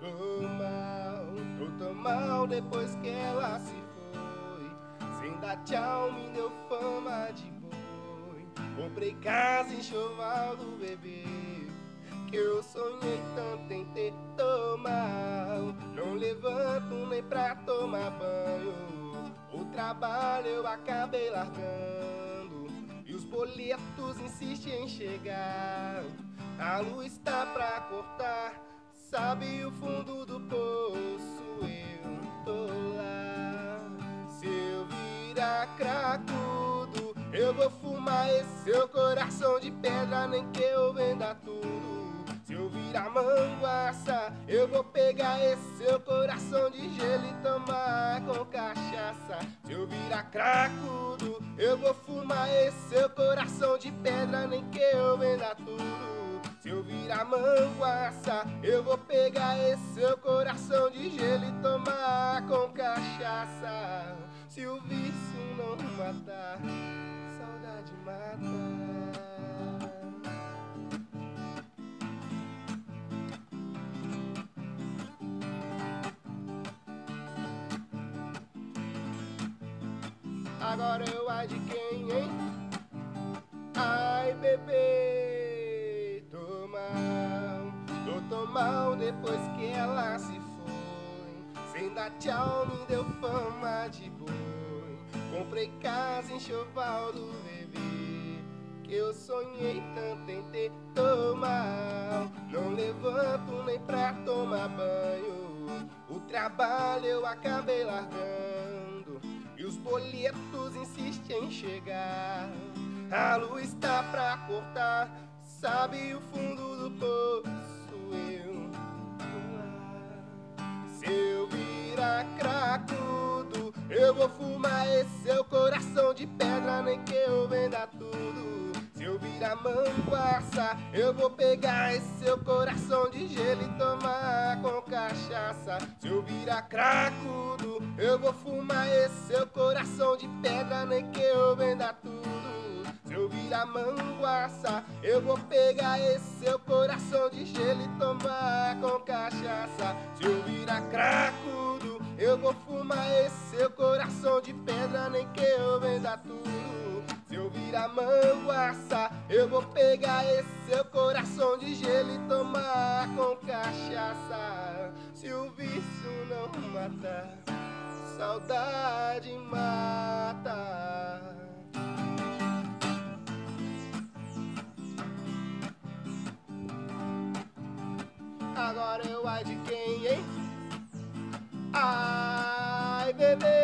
Tô mal, tô tão mal depois que ela se foi. Sem dar tchau, me deu fama de boi. Comprei casa em choval do bebê. Que eu sonhei tanto em ter tomar. Tomar banho. O trabalho eu acabei largando. E os boletos insistem em chegar. A luz tá pra cortar. Sabe o fundo do poço, eu tô lá. Se eu virar cracudo, eu vou fumar esse seu coração de pedra, nem que eu venda tudo. Eu virar manguaça, eu vou pegar esse seu coração de gelo e tomar com cachaça. Se eu virar cracudo, eu vou fumar esse seu coração de pedra, nem que eu venda tudo. Se eu virar manguaça, eu vou pegar esse seu coração de gelo Agora eu ai de quem, hein? Ai, bebê, tô mal, tô tão mal depois que ela se foi. Sem dar tchau, me deu fama de boi. Comprei casa em choval do bebê, que eu sonhei tanto em ter. Tô mal, não levanto nem pra tomar banho. O trabalho eu acabei largando. E os boletos insistem em chegar. A luz tá pra cortar. Sabe o fundo do poço? Eu. Se eu virar cracudo, eu vou fumar esse seu coração de pedra, nem que eu venda tudo. Se eu virar manguaça, eu vou pegar esse seu coração de gelo e tomar Se eu virar cracudo, eu vou fumar esse seu coração de pedra, nem que eu venda tudo. Se eu virar manguaça, eu vou pegar esse seu coração de gelo e tomar com cachaça. Se eu virar cracudo, eu vou fumar esse seu coração de pedra, nem que eu venda tudo. Se eu virar manguaça, eu vou pegar esse seu coração de gelo e tomar com cachaça. Se o vício não matar, saudade mata. Agora eu ai de quem, hein? Ai, bebê.